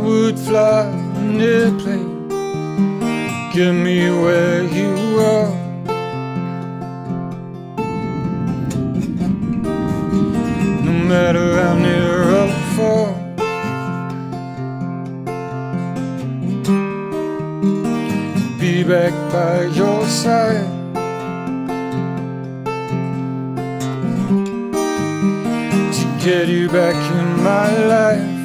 would fly an airplane Get me where you are. No matter how near or far. Be back by your side. To get you back in my life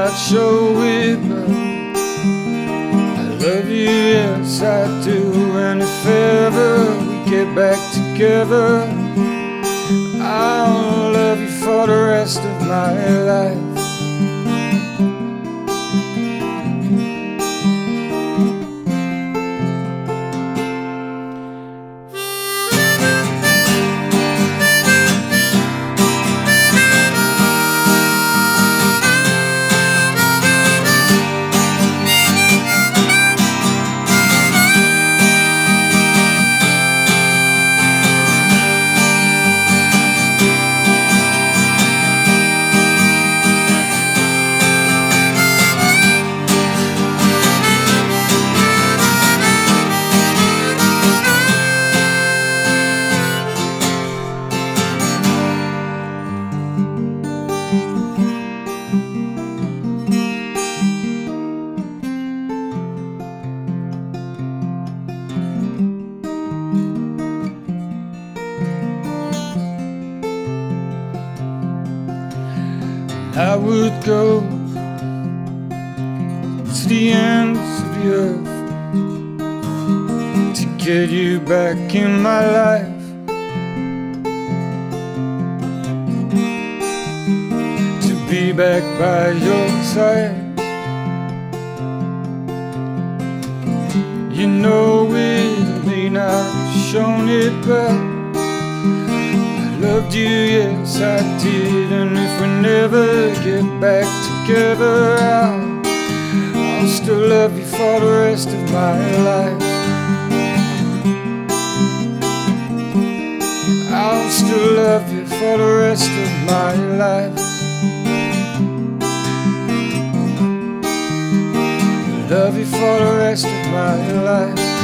not show it, but I love you, yes I do. And if ever we get back together, I'll love you for the rest of my life. I would go to the ends of the earth to get you back in my life. To be back by your side. You know we may not shown it, but loved you, yes I did. And if we never get back together, I'll, I'll still love you for the rest of my life. I'll still love you for the rest of my life. Love you for the rest of my life.